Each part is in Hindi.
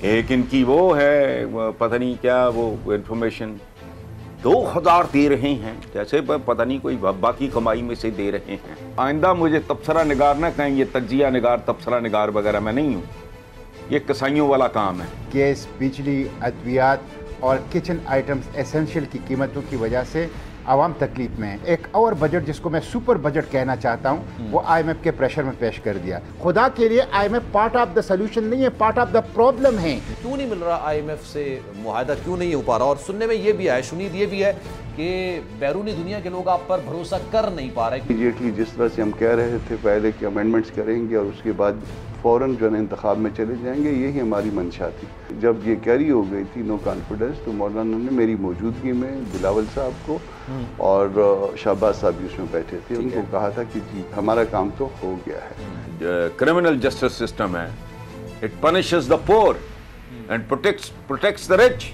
एक इनकी वो है पता नहीं क्या वो इन्फॉर्मेशन दो हज़ार दे रहे हैं। जैसे पता नहीं कोई बाकी कमाई में से दे रहे हैं। आइंदा मुझे तबसरा निगार ना कहें, ये तजिया निगार, तबसरा निगार वगैरह मैं नहीं हूँ। ये कसाईयों वाला काम है। गैस बिजली, अद्वियात और किचन आइटम्स एसेंशियल की कीमतों की वजह से आवाम तकलीफ़ में है। एक और बजट जिसको मैं सुपर बजट कहना चाहता हूँ वो आईएमएफ के प्रेशर में पेश कर दिया। खुदा के लिए IMF part of the solution नहीं है पार्ट ऑफ़ द प्रॉब्लम है। क्यों नहीं मिल रहा आईएमएफ से मुहिदा क्यों नहीं हो पा रहा? और सुनने में ये भी आया सुनीद ये भी है कि बैरूनी दुनिया के लोग आप पर भरोसा कर नहीं पा रहे। इमीडिएटली जिस तरह से हम कह रहे थे पहले कि अमेंडमेंट्स करेंगे और उसके बाद फ़ौरन जो है ना इंतखाब में चले जाएँगे यही हमारी मंशा थी। जब ये कैरी हो गई थी नो कॉन्फिडेंस तो मौलाना ने मेरी मौजूदगी में बिलावल साहब को और शहबाज साहब भी उसमें बैठे थे। उनको कहा था कि जी हमारा काम तो हो गया है। क्रिमिनल जस्टिस सिस्टम है। It punishes the poor and protects protects the rich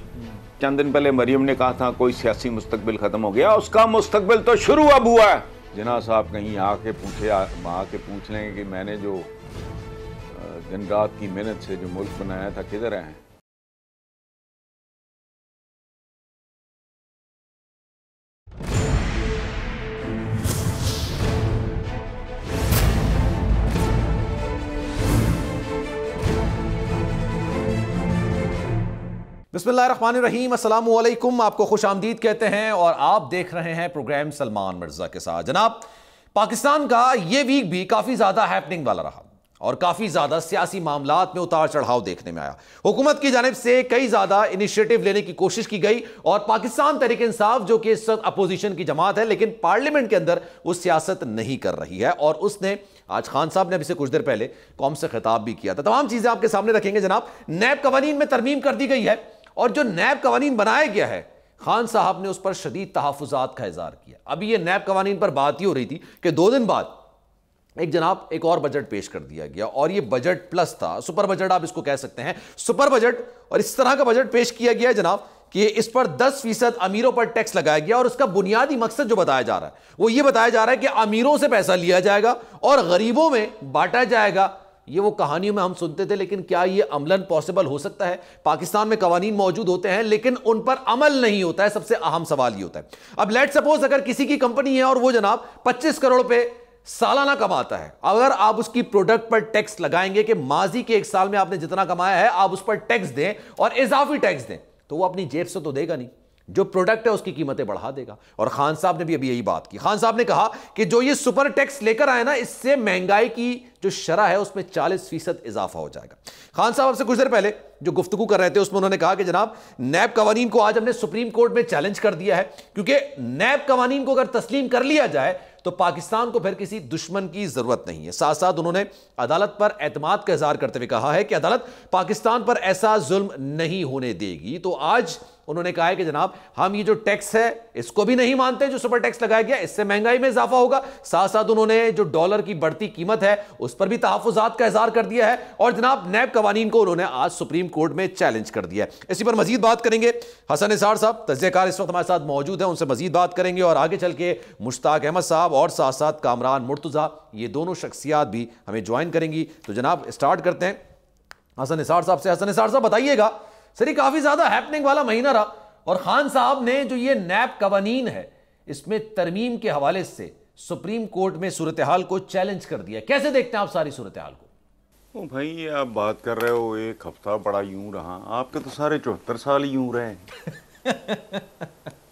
चंद दिन पहले मरियम ने कहा था, कोई सियासी मुस्तबिल खत्म हो गया, उसका मुस्तकबिल तो शुरू अब हुआ है. जना साहब कहीं आके पूछे आके पूछ लें कि मैंने जो दिन रात की मेहनत से जो मुल्क बनाया था, किधर है? अस्सलाम वालेकुम आपको खुश आमदीद कहते हैं और आप देख रहे हैं प्रोग्राम सलमान मिर्ज़ा के साथ। जनाब, पाकिस्तान का ये वीक भी काफ़ी ज़्यादा हैपनिंग वाला रहा और काफ़ी ज़्यादा सियासी मामलात में उतार चढ़ाव देखने में आया। हुकूमत की जानब से कई ज़्यादा इनिशिएटिव लेने की कोशिश की गई और पाकिस्तान तहरीक इंसाफ, जो कि इस वक्त अपोजिशन की जमात है, लेकिन पार्लियामेंट के अंदर वो सियासत नहीं कर रही है और उसने, आज खान साहब ने अभी से कुछ देर पहले कौम से खिताब भी किया था। तमाम चीज़ें आपके सामने रखेंगे जनाब। नैब कवानीन में तरमीम कर दी गई है। और जो नैब कवानीन बनाया गया है, खान साहब ने उस पर शदीद तहफात का इजहार किया। अभी ये नैब कवानीन पर बात ही हो रही थी कि दो दिन बाद एक जनाब, एक और बजट पेश कर दिया गया और ये बजट प्लस था, सुपर बजट आप इसको कह सकते हैं। सुपर बजट और इस तरह का बजट पेश किया गया है जनाब कि इस पर 10 फ़ीसद अमीरों पर टैक्स लगाया गया और उसका बुनियादी मकसद जो बताया जा रहा है, वो ये बताया जा रहा है कि अमीरों से पैसा लिया जाएगा और गरीबों में बांटा जाएगा। ये वो कहानियों में हम सुनते थे, लेकिन क्या ये अमलन पॉसिबल हो सकता है? पाकिस्तान में कवानीन मौजूद होते हैं, लेकिन उन पर अमल नहीं होता है, सबसे अहम सवाल ये होता है। अब लेट सपोज़ अगर किसी की कंपनी है और वो जनाब 25 करोड़ पे सालाना कमाता है, अगर आप उसकी प्रोडक्ट पर टैक्स लगाएँगे कि माजी के एक साल में आपने जितना कमाया है, आप उस पर टैक्स दें और इजाफी टैक्स दें तो वो अपनी जेब से तो देगा नहीं। जो प्रोडक्ट है उसकी कीमतें बढ़ा देगा। और खान साहब ने भी अभी यही बात की। खान साहब ने कहा कि जो ये सुपर टैक्स लेकर आए ना, इससे महँगाई की जो शरह है, उसमें 40 फ़ीसद इजाफा हो जाएगा। खान साहब आपसे कुछ देर पहले जो गुफ्तगू कर रहे थे, उसमें उन्होंने कहा कि जनाब, नैब कवानीन को आज हमने सुप्रीम कोर्ट में चैलेंज कर दिया है, क्योंकि नैब कवानीन को अगर तस्लीम कर लिया जाए तो पाकिस्तान को फिर किसी दुश्मन की ज़रूरत नहीं है। साथ साथ उन्होंने अदालत पर एतमाद का इजहार करते हुए कहा है कि अदालत पाकिस्तान पर ऐसा जुल्म नहीं होने देगी। तो आज उन्होंने कहा है कि जनाब, हम ये जो टैक्स है, इसको भी नहीं मानते जो सुपर टैक्स लगाया गया, इससे महँगाई में इजाफा होगा। साथ साथ उन्होंने जो डॉलर की बढ़ती कीमत है, उस पर भी तहफात का इजहार कर दिया है। और जनाब, नैब कवानीन को उन्होंने आज सुप्रीम कोर्ट में चैलेंज कर दिया है। इसी पर मजीद बात करेंगे। हसन निसार साहब, तजियाकार इस वक्त हमारे साथ मौजूद है, उनसे मजीद बात करेंगे और आगे चल के मुश्ताक अहमद साहब और साथ साथ कामरान मुर्तजा, ये दोनों शख्सियात भी हमें ज्वाइन करेंगी। तो जनाब, स्टार्ट करते हैं। हसन निसार साहब से। हसन निसार साहब, बताइएगा सर ये काफ़ी ज़्यादा हैपनिंग वाला महीना रहा। और खान साहब ने जो ये नैब कवानीन है इसमें तरमीम के हवाले से सुप्रीम कोर्ट में सूरत हाल को चैलेंज कर दिया। कैसे देखते हैं आप सारी सूरत हाल को? ओ भाई ये आप बात कर रहे हो एक हफ़्ता बड़ा यूँ रहा। आपके तो सारे चौहत्तर साल यूँ रहे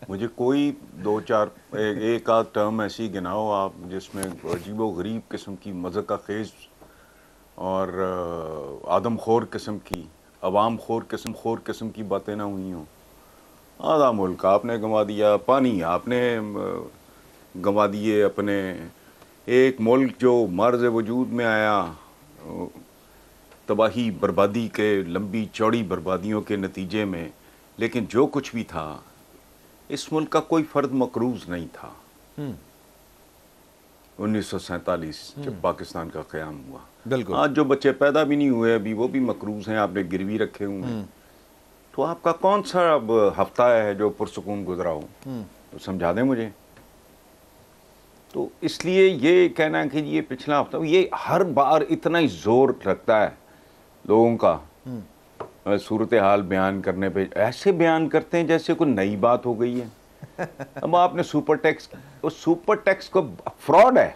मुझे कोई दो चार एक, एक आध टर्म ऐसी गिनाओ आप जिसमें अजीबो गरीब किस्म की मज़का खेज और आदमखोर किस्म की अवाम खोर किस्म खोर किस्म की बातें ना हुई हों। आधा मुल्क आपने गंवा दिया, पानी आपने गंवा दिए अपने। एक मुल्क जो मर्ज वजूद में आया तबाही बर्बादी के, लंबी चौड़ी बर्बादियों के नतीजे में, लेकिन जो कुछ भी था, इस मुल्क का कोई फर्द मकरूज नहीं था। उन्नीस सौ सैंतालीस जब पाकिस्तान का क्याम हुआ। बिल्कुल। आज जो बच्चे पैदा भी नहीं हुए अभी वो भी मकरूज हैं आपने गिरवी रखे हुए हैं। तो आपका कौन सा अब हफ़्ता है जो पुरसकून गुजरा हो? तो समझा दें मुझे। तो इसलिए ये कहना कि ये पिछला हफ़्ता ये हर बार इतना ही ज़ोर रखता है लोगों का। सूरत हाल बयान करने पे ऐसे बयान करते हैं जैसे कोई नई बात हो गई है। अब आपने सुपर टैक्स उस सुपर टैक्स को फ्रॉड है।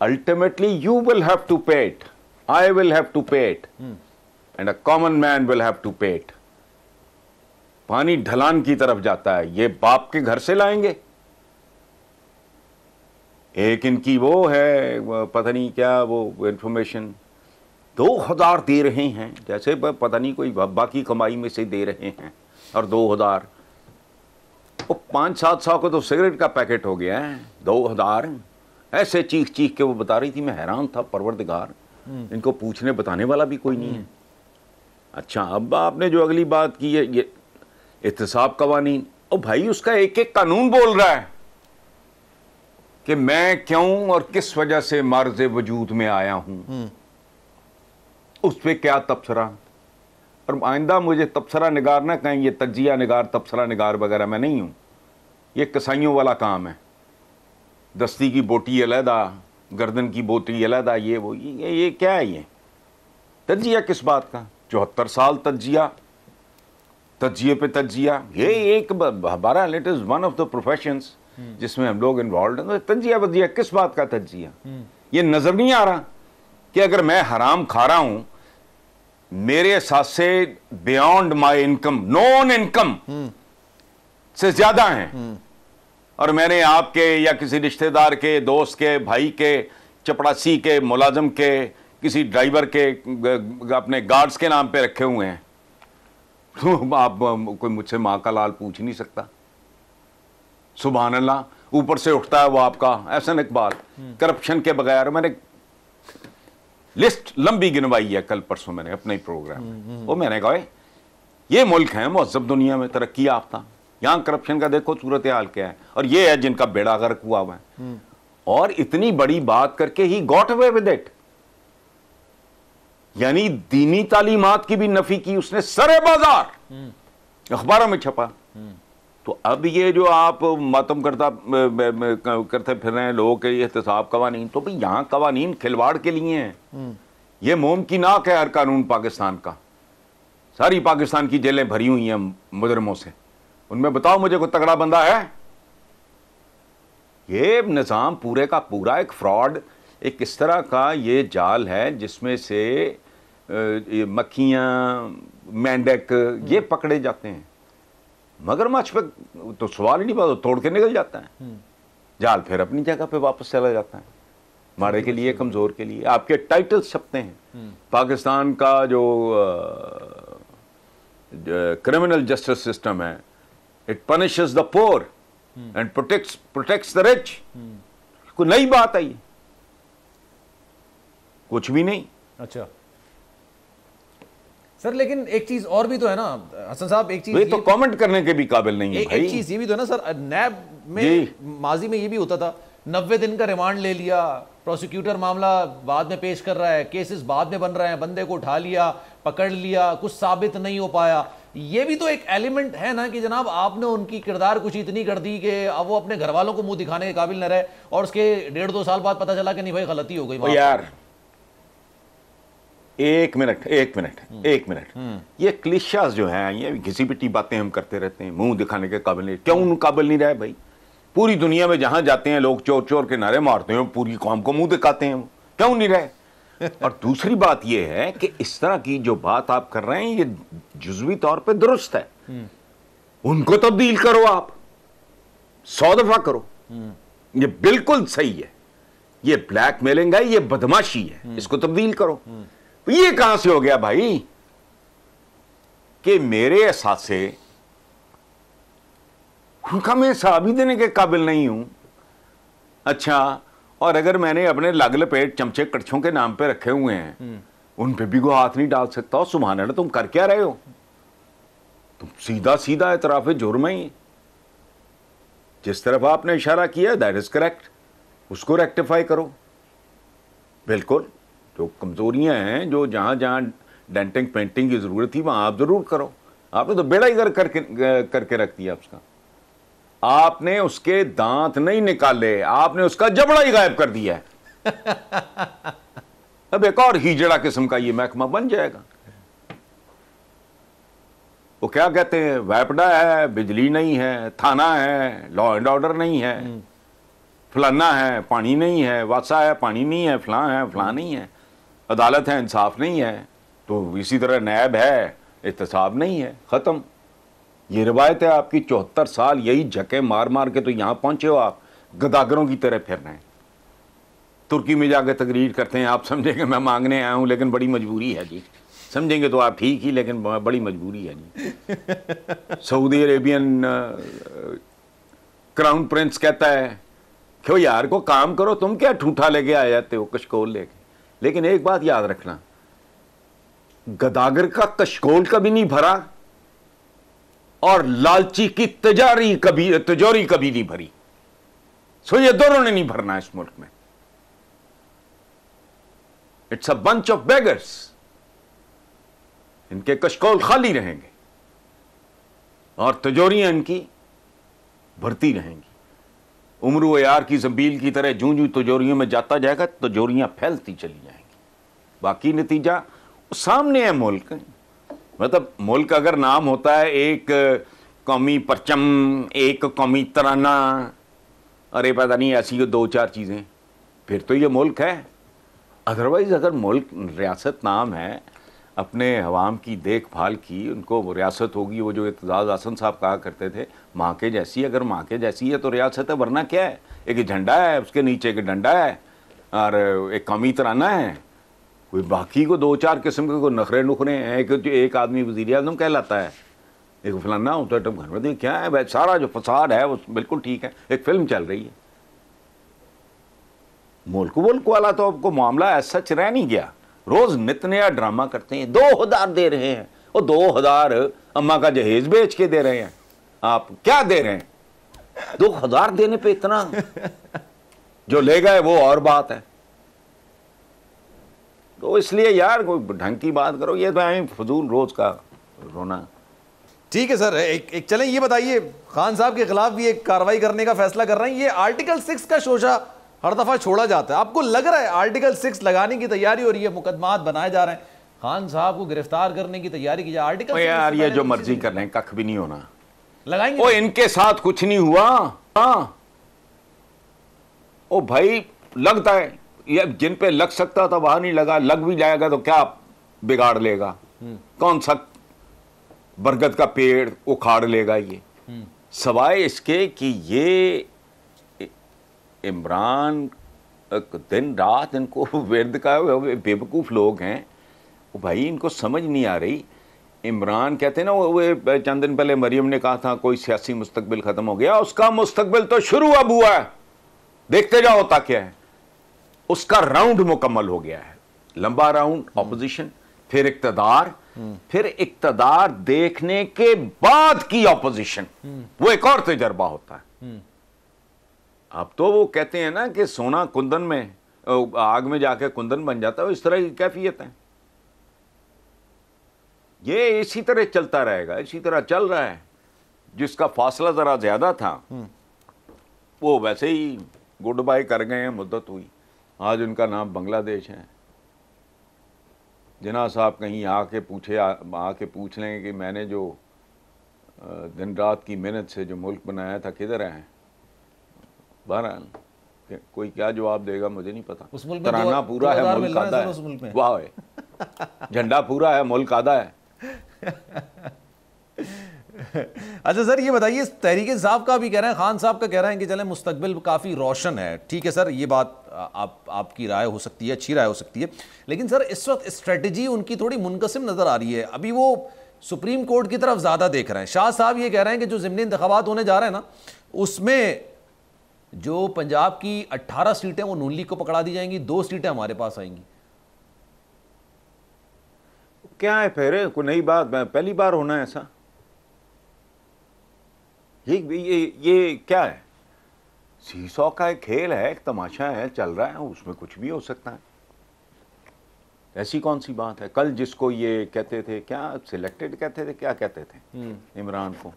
Ultimately you will have to pay it I will have to pay it and a common man will have to pay it पानी ढलान की तरफ़ जाता है। ये बाप के घर से लाएँगे। एक इनकी वो है पता नहीं क्या वो इंफॉर्मेशन दो हज़ार दे रहे हैं जैसे पता नहीं कोई बाकी कमाई में से दे रहे हैं। और दो हज़ार। वो पाँच सात सौ को तो सिगरेट का पैकेट हो गया है दो हज़ार। ऐसे चीख चीख के वो बता रही थी मैं हैरान था परवरदिगार। इनको पूछने बताने वाला भी कोई नहीं है। अच्छा अब आपने जो अगली बात की है ये एहतसाब कवानीन ओ भाई उसका एक एक कानून बोल रहा है कि मैं क्यों और किस वजह से मर्ज वजूद में आया हूँ। उस पर क्या तबसरा? और आइंदा मुझे तबसरा निगार ना कहें ये तजिया निगार तबसरा निगार वगैरह मैं नहीं हूँ। ये कसाइयों वाला काम है। दस्ती की बोटी अलहदा गर्दन की बोटी अलहदा ये वो ये, ये क्या है ये? तजिया किस बात का? चौहत्तर साल तजिया। तजिए पे तजिया। ये एक हमारा it is one of the professions जिसमें हम लोग इन्वॉल्व हैं। तो तजिया बजिया किस बात का तजिया? ये नज़र नहीं आ रहा कि अगर मैं हराम खा रहा हूँ मेरे साथ से beyond my income non income से ज़्यादा हैं। और मैंने आपके या किसी रिश्तेदार के दोस्त के भाई के चपड़ासी के मुलाजम के किसी ड्राइवर के अपने गार्ड्स के नाम पे रखे हुए हैं। तो आप कोई मुझसे माँ का लाल पूछ नहीं सकता। सुबह अल्लाह ऊपर से उठता है वो आपका एहसन इकबाल करप्शन के बगैर। मैंने लिस्ट लंबी गिनवाई है, कल परसों मैंने अपने ही प्रोग्राम में। वो मैंने कहा ये मुल्क है महजब दुनिया में तरक्की याफ्ता। यहाँ करप्शन का देखो, सूरत हाल क्या है। और ये है, जिनका बेड़ा गर्क हुआ हुआ है। और इतनी बड़ी बात करके ही गॉट अवे विद इट यानी दीनी तालीमात की भी नफी की उसने सरे बाज़ार अखबारों में छपा। तो अब ये जो आप मातम करता करते फिर रहे हैं लोगों के एहतसाब कवानीन तो भाई यहाँ कवानीन खिलवाड़ के लिए हैं। ये मोम की नाक है हर कानून पाकिस्तान का। सारी पाकिस्तान की जेलें भरी हुई हैं मुजरमों से। उनमें बताओ मुझे कोई तगड़ा बंदा है? ये निज़ाम पूरे का पूरा एक फ्रॉड एक इस तरह का ये जाल है जिसमें से मक्खियाँ मेंढक ये पकड़े जाते हैं। मगरमच्छ पे तो सवाल ही नहीं पता तोड़ के निकल जाता है। जाल फिर अपनी जगह पे वापस चला जाता है। मारे के लिए कमज़ोर के लिए। आपके टाइटल्स छपते हैं। पाकिस्तान का जो क्रिमिनल जस्टिस सिस्टम है it punishes the poor and protects protects the rich कोई नई बात आई? कुछ भी नहीं। अच्छा। सर लेकिन एक चीज़ और भी तो है ना हसन साहब एक चीज़ तो कमेंट करने के भी काबिल नहीं है एक चीज़ ये भी तो है ना सर नैब में माजी में ये भी होता था नब्बे दिन का रिमांड ले लिया प्रोसिक्यूटर मामला बाद में पेश कर रहा है केसेस बाद में बन रहे हैं बंदे को उठा लिया पकड़ लिया कुछ साबित नहीं हो पाया। ये भी तो एक एलिमेंट है ना कि जनाब आपने उनकी किरदार कुछ इतनी कर दी कि अब वो अपने घर वालों को मुँह दिखाने के काबिल न रहे और उसके डेढ़ दो साल बाद पता चला कि नहीं भाई गलती हो गई यार एक मिनट एक मिनट एक मिनट। ये क्लिशास जो हैं ये घिसी पिटी बातें हम करते रहते हैं मुँह दिखाने के काबिल नहीं। क्यों काबिल नहीं रहे भाई? पूरी दुनिया में जहाँ जाते हैं लोग चोर चोर के नारे मारते हैं पूरी कौम को मुँह दिखाते हैं। क्यों नहीं रहे और दूसरी बात यह है कि इस तरह की जो बात आप कर रहे हैं ये जुजवी तौर पर दुरुस्त है। उनको तब्दील करो आप। सौ दफ़ा करो। ये बिल्कुल सही है। ये ब्लैक मेलिंग है ये बदमाशी है। इसको तब्दील करो। ये कहाँ से हो गया भाई? कि मेरे एहसास से उनका मैं साबी देने के काबिल नहीं हूँ। अच्छा और अगर मैंने अपने लग लपेट चमचे कड़छों के नाम पे रखे हुए हैं उन पे भी को हाथ नहीं डाल सकता और सुबह अल्लाह तुम कर क्या रहे हो? तुम सीधा सीधा एतराफ जुर्म ही जिस तरफ़ आपने इशारा किया दैट इज़ करेक्ट उसको रेक्टिफाई करो। बिल्कुल। जो कमजोरियाँ हैं जो जहाँ जहाँ डेंटिंग पेंटिंग की ज़रूरत थी वहाँ आप ज़रूर करो। आपने तो बेड़ा ही कर करके करके रख दिया उसका। आपने उसके दांत नहीं निकाले आपने उसका जबड़ा ही गायब कर दिया है। अब एक और हिजड़ा किस्म का ये महकमा बन जाएगा। वो क्या कहते हैं? वैपडा है बिजली नहीं है थाना है लॉ एंड ऑर्डर नहीं है। फलाना है पानी नहीं है वासा है पानी नहीं है फलां है फलां नहीं है। अदालत है इंसाफ नहीं है तो इसी तरह नैब है एहतसाब नहीं है ख़त्म। ये रिवायत है आपकी चौहत्तर साल यही झके मार मार के तो यहाँ पहुँचे हो आप गदागरों की तरह फिर रहे हैं। तुर्की में जाकर तकरीर करते हैं आप समझेंगे मैं मांगने आया हूँ लेकिन बड़ी मजबूरी है जी। समझेंगे तो आप ठीक ही लेकिन बड़ी मजबूरी है जी। सऊदी अरेबियन क्राउन प्रिंस कहता है क्यों यार को काम करो तुम क्या ठूठा लेके आ जाते हो कशकोल लेके? लेकिन एक बात याद रखना, गदागर का कशकोल कभी नहीं भरा और लालची की तजारी कभी, तिजोरी कभी नहीं भरी। सो ये दोनों ने नहीं भरना इस मुल्क में। It's a bunch of beggars इनके कशकोल खाली रहेंगे और तिजोरियाँ इनकी भरती रहेंगी। उम्र व यार की जंबील की तरह जूं जूं तिजोरियों में जाता जाएगा, तिजोरियाँ फैलती चली जाएँगी। बाकी नतीजा सामने है मुल्क। मतलब मुल्क अगर नाम होता है, एक कौमी परचम, एक कौमी तराना, अरे पता नहीं, ऐसी दो चार चीज़ें। फिर तो ये मुल्क है। अदरवाइज़ अगर मुल्क रियासत नाम है, अपने हवाम की देखभाल की, उनको रियासत होगी, वो जो एतजाज़ आसन साहब कहा करते थे माँ के जैसी, अगर माँ के जैसी है तो रियासत है, वरना क्या है? एक झंडा है, उसके नीचे एक डंडा है, और एक कौमी तराना है। कोई बाकी को दो चार किस्म के कोई नखरे नुखरे हैं, एक एक आदमी वज़ीर अजम कहलाता है, एक फलाना होता है तुम घर में क्या है? भाई सारा जो फसाद है, वो बिल्कुल ठीक है, एक फ़िल्म चल रही है। मुल्क मुल्क वाला तो आपको मामला ऐसा सच रह नहीं गया। रोज नित नया ड्रामा करते हैं, दो हज़ार दे रहे हैं, और दो हज़ार अम्मा का जहेज बेच के दे रहे हैं। आप क्या दे रहे हैं? दो हज़ार देने पे इतना? जो ले गए वो और बात है। तो इसलिए यार कोई ढंग की बात करो ये तो फजूल रोज का रोना। ठीक है सर एक, एक चलें ये बताइए खान साहब के खिलाफ भी एक कार्रवाई करने का फैसला कर रहे हैं ये आर्टिकल सिक्स का शोशा हर दफ़ा छोड़ा जाता है। आपको लग रहा है आर्टिकल सिक्स लगाने की तैयारी हो रही है मुकदमात बनाए जा रहे हैं? खान साहब को गिरफ़्तार करने की तैयारी की जाए आर्टिकल यार ये जो मर्ज़ी कर रहे हैं कख भी नहीं होना। लगाएँगे ओ इनके साथ कुछ नहीं हुआ। हाँ। ओ भाई लगता है ये जिन पे लग सकता था वहाँ नहीं लगा लग भी जाएगा तो क्या बिगाड़ लेगा? हम्म। कौन सा बरगद का पेड़ उखाड़ लेगा ये? हम्म। सवाए इसके कि ये इमरान दिन रात इनको वर्द का बेवकूफ़ लोग हैं। भाई इनको समझ नहीं आ रही इमरान कहते ना वो चंद दिन पहले मरियम ने कहा था कोई सियासी मुस्तकबिल ख़त्म हो गया उसका मुस्तबिल तो शुरू अब हुआ है। देखते जाओ होता क्या है। उसका राउंड मुकम्मल हो गया है। लंबा राउंड ऑपोजिशन फिर इकतदार फिर इकतदार देखने के बाद की ऑपोजिशन वो एक और तजर्बा होता है। अब तो वो कहते हैं ना कि सोना कुंदन में आग में जाके कुंदन बन जाता है इस तरह की कैफियत है। ये इसी तरह चलता रहेगा इसी तरह चल रहा है। जिसका फासला ज़रा ज़्यादा था वो वैसे ही गुड बाय कर गए हैं मुद्दत हुई। आज उनका नाम बांग्लादेश है। जना साहब कहीं आके पूछे आके पूछ लें कि मैंने जो दिन रात की मेहनत से जो मुल्क बनाया था किधर है? बहरहाल कोई क्या जवाब देगा मुझे नहीं पता। उस मुल्क तराना पूरा है मुल्क आधा है। वाह है झंडा पूरा है मुल्क आधा है। अच्छा सर, ये बताइए तहरीक साहब का भी कह रहे हैं, खान साहब का कह रहे हैं कि, चले मुस्तबिल काफ़ी रोशन है। ठीक है, सर, ये बात आप, आपकी राय हो सकती है, अच्छी राय हो सकती है, लेकिन, सर, इस वक्त स्ट्रेटजी उनकी थोड़ी मुनकसिम नज़र आ रही है। अभी वो सुप्रीम कोर्ट की तरफ़ ज़्यादा देख रहे हैं। शाह साहब ये कह रहे हैं कि जो ज़िमनी इंतबात होने जा रहे हैं ना, उसमें जो पंजाब की 18 सीटें, वो नून लीग को पकड़ा दी जाएँगी, दो सीटें हमारे पास आएँगी। क्या है फेरे? कोई नई बात? मैं पहली बार होना है ऐसा। ये ये ये क्या है? सीसौ का एक खेल है एक तमाशा है चल रहा है उसमें कुछ भी हो सकता है। ऐसी कौन सी बात है? कल जिसको ये कहते थे क्या सिलेक्टेड कहते थे? क्या कहते थे? हम्म। इमरान को।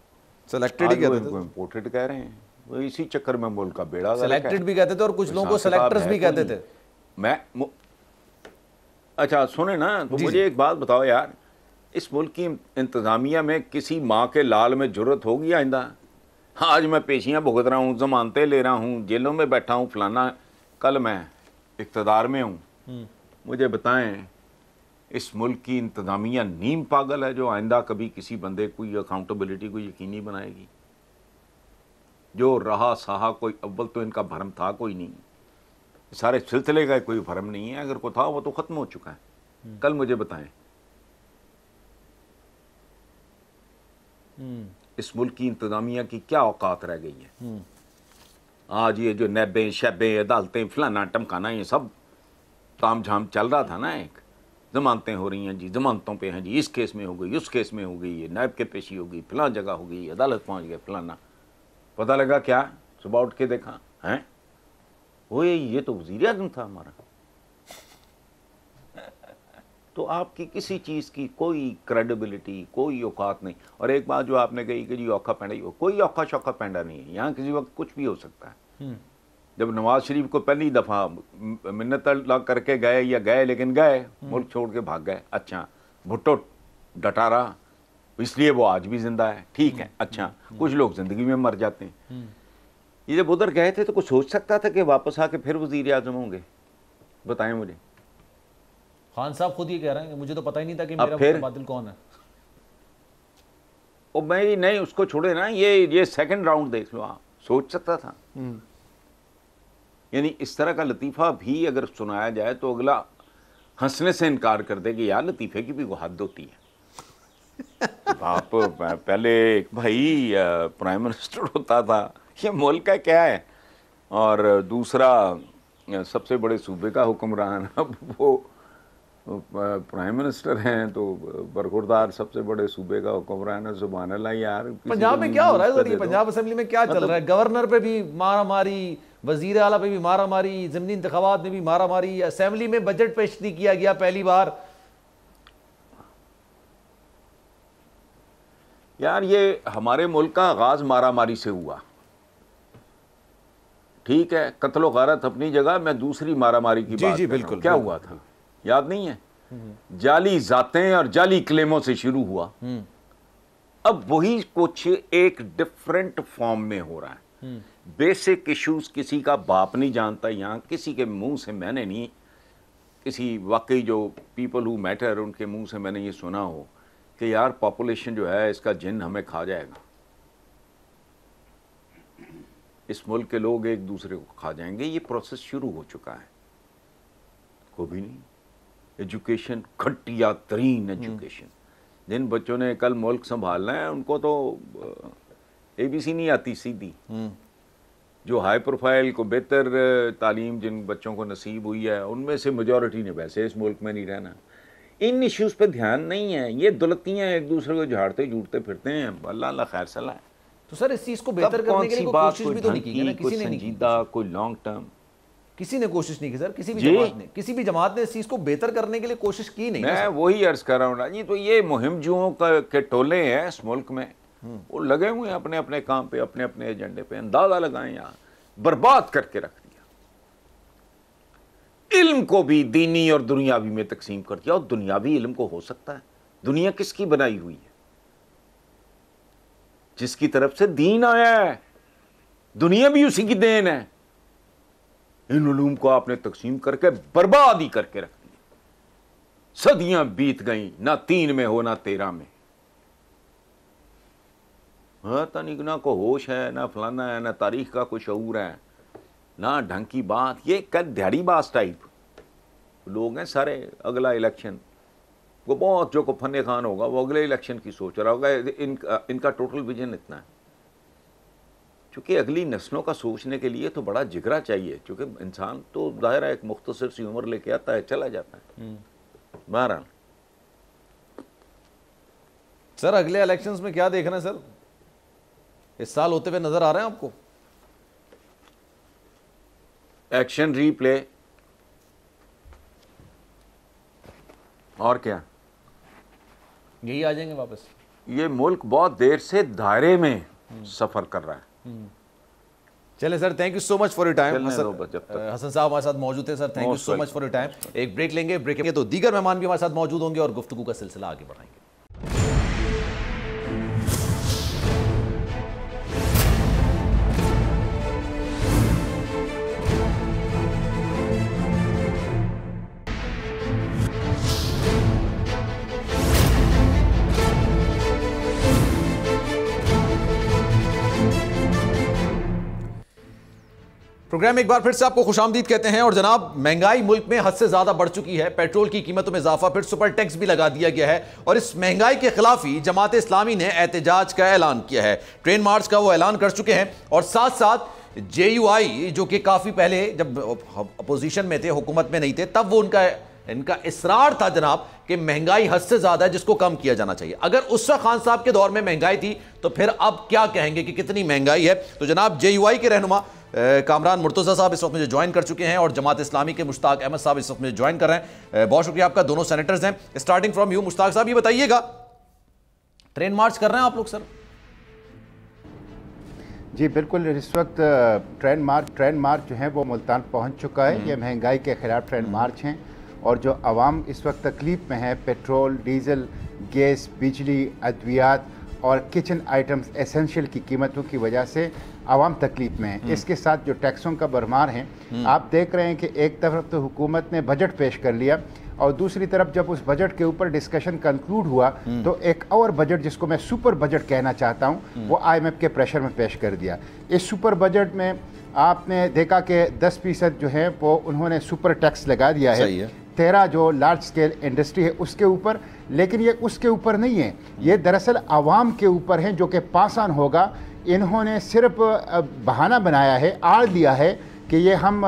सिलेक्टेड ही कहते थे। इम्पोर्टेड कह रहे हैं। वो इसी चक्कर में मुल्क का बेड़ा सिलेक्टेड भी कहते थे और कुछ लोगों को सिलेक्टर्स भी कहते थे। मैं अच्छा सुने ना तो मुझे एक बात बताओ यार इस मुल्क की इंतज़ामिया में किसी माँ के लाल में ज़रूरत होगी आइंदा? आज मैं पेशियाँ भुगत रहा हूँ जमानतें ले रहा हूँ जेलों में बैठा हूँ फलाना कल मैं इकतदार में हूँ। मुझे बताएँ इस मुल्क की इंतज़ामिया नीम पागल है जो आइंदा कभी किसी बंदे कोई अकाउंटेबिलिटी को यकीनी बनाएगी? जो रहा सहा कोई अव्वल तो इनका भरम था कोई नहीं। सारे सिलसिले का कोई भरम नहीं है। अगर को था वो तो ख़त्म हो चुका है। कल मुझे बताएँ। इस मुल्क की इंतज़ामिया की क्या औकात रह गई है? आज ये जो नैबें शैबें अदालतें फलाना टमकाना ये सब ताम झाम चल रहा था ना एक? जमानतें हो रही हैं जी जमानतों पे हैं जी। इस केस में हो गई उस केस में हो गई ये नायब के पेशी हो गई फलां जगह हो गई अदालत पहुँच गए फलाना। पता लगा क्या? सुबह उठ के देखा हैं? वो ये तो वज़ीर आज़म था हमारा। तो आपकी किसी चीज़ की कोई क्रेडिबिलिटी कोई औकात नहीं। और एक बात जो आपने कही कि जी औखा पैंडा ही हो कोई औखा शौखा पैंडा नहीं है। यहाँ किसी वक्त कुछ भी हो सकता है। जब नवाज़ शरीफ को पहली दफ़ा मिन्नत करके गए या गए लेकिन गए मुल्क छोड़ के भाग गए। अच्छा भुट्टो डटा रहा इसलिए वो आज भी ज़िंदा है। ठीक है अच्छा कुछ लोग ज़िंदगी में मर जाते हैं। ये जब उधर गए थे तो कुछ सोच सकता था कि वापस आके फिर वज़ीर आज़म होंगे? बताएँ मुझे। खान साहब खुद ये कह रहे हैं मुझे तो पता ही नहीं था कि मेरा फिर? मुतबादिल कौन है। ओ मैं नहीं उसको छोड़े ना ये ये सेकंड राउंड देख लो आप सोच सकता था। यानी इस तरह का लतीफ़ा भी अगर सुनाया जाए तो अगला हंसने से इनकार कर दे कि यार लतीफ़े की भी वो हद होती है। आप पहले एक भाई प्राइम मिनिस्टर होता था। ये मुल्क का क्या है? और दूसरा सबसे बड़े सूबे का हुक्मरान अब वो प्राइम मिनिस्टर हैं तो बरखुरदार सबसे बड़े सूबे का हुक्मरान है सुबहान अल्लाह यार पंजाब में क्या हो रहा है सर ये पंजाब असेंबली में क्या चल रहा है? गवर्नर पे भी मारा मारी वज़ीर आला पे भी मारा मारी जमनी इंतबात में भी मारा मारी असेंबली में बजट पेश नहीं किया गया पहली बार। यार ये हमारे मुल्क का आगाज़ मारा मारी से हुआ। ठीक है कत्लो गारत अपनी जगह मैं दूसरी मारा मारी की जी, बात जी, बिल्कुल, क्या बिल्कुल, हुआ था? याद नहीं है? जाली जातें और जाली क्लेमों से शुरू हुआ। अब वही कुछ एक डिफरेंट फॉर्म में हो रहा है। बेसिक इश्यूज़ किसी का बाप नहीं जानता यहाँ किसी के मुँह से मैंने नहीं किसी वाकई जो पीपल हु मैटर उनके मुँह से मैंने ये सुना हो कि यार पॉपुलेशन जो है इसका जिन हमें खा जाएगा। इस मुल्क के लोग एक दूसरे को खा जाएँगे ये प्रोसेस शुरू हो चुका है। को भी नहीं। एजुकेशन घटिया तरीन एजुकेशन जिन बच्चों ने कल मुल्क संभालना है उनको तो ए बी सी नहीं आती सीधी। जो हाई प्रोफ़ाइल को बेहतर तालीम जिन बच्चों को नसीब हुई है उनमें से मेजॉरिटी ने वैसे इस मुल्क में नहीं रहना। इन इश्यूज़ पे ध्यान नहीं है। ये दुलतियाँ एक दूसरे को झाड़ते जूटते फिरते हैं। अल्लाह अल्लाह खैर सलाह है। तो सर इस चीज़ को बेहतर करने के लिए कोई कोशिश भी तो नहीं की ना? किसी ने नहीं की कोई लॉन्ग टर्म किसी ने कोशिश नहीं की सर। किसी भी जमात ने किसी भी जमात ने इस चीज़ को बेहतर करने के लिए कोशिश की नहीं मैं वही अर्ज़ कर रहा हूँ राज़ी तो ये मुहिमजुओं का के टोले हैं इस मुल्क में वो लगे हुए हैं अपने अपने काम पे अपने अपने एजेंडे पे अंदाज़ा लगाए यहाँ बर्बाद करके रख दिया। इल्म को भी दीनी और दुनियावी में तकसीम कर दिया और दुनियावी इल्म को हो सकता है। दुनिया किसकी बनाई हुई है? जिसकी तरफ़ से दीन आया है। दुनिया भी उसी की देन है। इन उलूम को आपने तकसीम करके बर्बाद ही करके रख दिया। सदियाँ बीत गईं, ना तीन में हो, ना तेरह में। हाँ ना को होश है, ना फलाना है, ना तारीख का कोई शऊर है, ना ढंग की बात। ये कल दिहाड़ी बास टाइप लोग हैं सारे, अगला इलेक्शन वो बहुत जो को फने खान होगा वो अगले इलेक्शन की सोच रहा होगा इनका इनका टोटल विजन इतना है। चूँकि अगली नस्लों का सोचने के लिए तो बड़ा जिगरा चाहिए क्योंकि इंसान तो ज़ाहिर है एक मुख्तसर सी उम्र लेके आता है चला जाता है। बहरहाल। सर अगले इलेक्शंस में क्या देख रहे हैं सर? इस साल होते हुए नज़र आ रहे हैं आपको? एक्शन रीप्ले और क्या? यही आ जाएँगे वापस। ये मुल्क बहुत देर से दायरे में सफ़र कर रहा है। चले sir thank you so much for you time. Hasan sahab हमारे साथ मौजूद थे sir thank you so much for you time एक ब्रेक लेंगे ब्रेक के तो दीगर मेहमान भी हमारे साथ मौजूद होंगे और गुफ्तु का सिलसिला आगे बढ़ाएँगे। प्रोग्राम एक बार फिर से आपको खुशामदीद कहते हैं और जनाब, महँगाई मुल्क में हद से ज़्यादा बढ़ चुकी है। पेट्रोल की कीमतों में इजाफा, फिर सुपर टैक्स भी लगा दिया गया है और इस महँगाई के खिलाफ ही जमात इस्लामी ने एहतजाज का ऐलान किया है। ट्रेन मार्च का वो ऐलान कर चुके हैं और साथ साथ जे जो कि काफ़ी पहले जब अपोजिशन में थे, हुकूमत में नहीं थे, तब वो उनका, इनका इसरार था जनाब कि महँगाई हद से ज़्यादा है, जिसको कम किया जाना चाहिए। अगर उस खान साहब के दौर में महँगाई थी तो फिर अब क्या कहेंगे कि कितनी महँगाई है? तो जनाब जे यू आई के रहनुमा कामरान मुर्तज़ा साहब इस वक्त मुझे ज्वाइन कर चुके हैं और जमात इस्लामी के मुश्ताक अहमद साहब इस वक्त मुझे ज्वाइन कर रहे हैं। बहुत शुक्रिया आपका दोनों सेनेटर्स हैं। स्टार्टिंग फ्रॉम यू मुश्ताक साहब ये बताइएगा। ट्रेन मार्च कर रहे हैं आप लोग सर जी बिल्कुल इस वक्त ट्रेन मार्च ट्रेन मार्च जो है वो मुल्तान पहुँच चुका है। ये महँगाई के खिलाफ ट्रेन मार्च हैं और जो आवाम इस वक्त तकलीफ़ में है पेट्रोल डीजल गैस बिजली अद्वियात और किचन आइटम्स एसेंशियल की कीमतों की वजह से आवाम तकलीफ़ में है हम्म। इसके साथ जो टैक्सों का भरमार है हम्म। आप देख रहे हैं कि एक तरफ़ तो हुकूमत ने बजट पेश कर लिया और दूसरी तरफ़ जब उस बजट के ऊपर डिस्कशन कंक्लूड हुआ हम्म। तो एक और बजट जिसको मैं सुपर बजट कहना चाहता हूँ वो आईएमएफ के प्रेशर में पेश कर दिया इस सुपर बजट में आपने देखा कि 10 फ़ीसद जो है वो उन्होंने सुपर टैक्स लगा दिया है, है। तेरह जो लार्ज स्केल इंडस्ट्री है उसके ऊपर लेकिन ये उसके ऊपर नहीं है ये दरअसल आवाम के ऊपर है जो कि पासान होगा इन्होंने सिर्फ़ बहाना बनाया है, आड़ दिया है कि ये हम